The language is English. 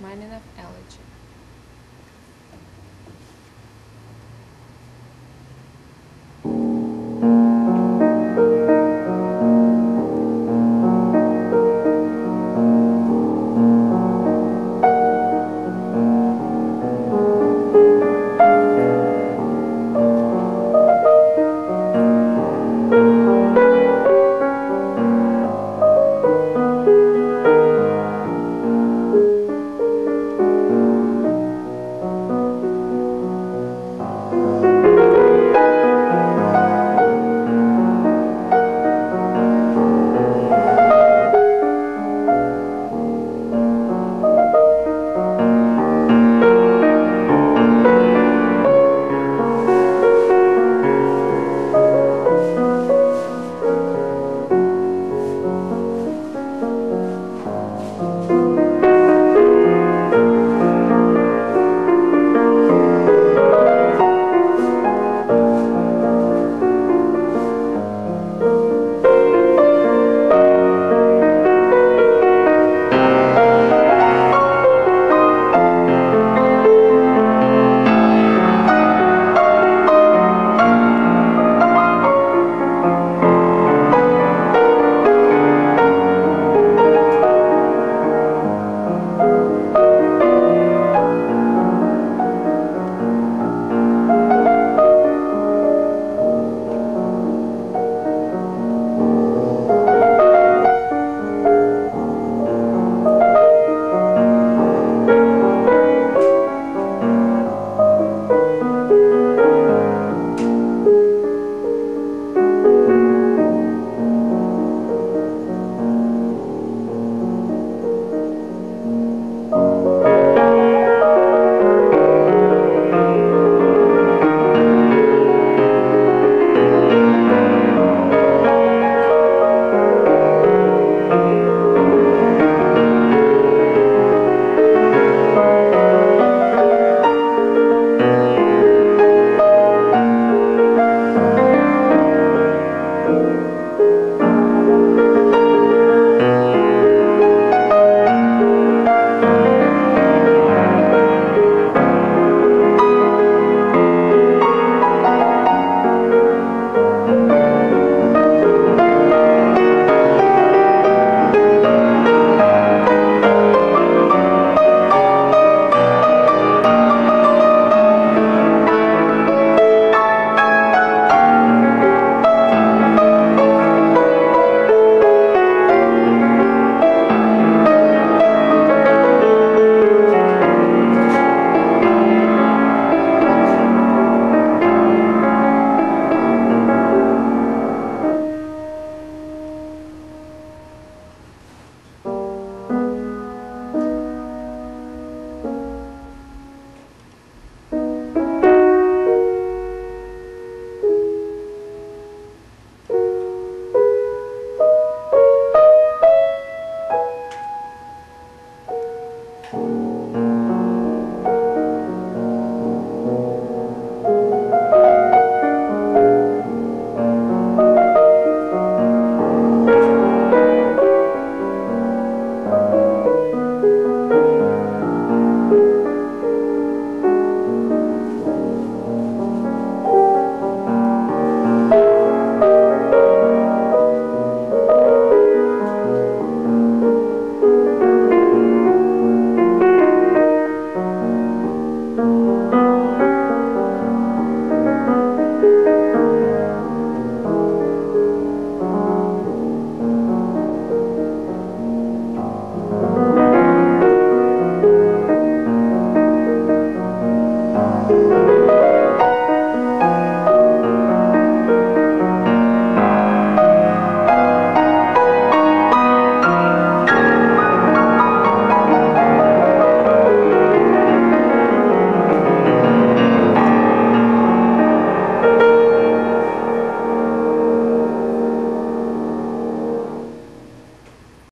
Rachmaninoff elegy.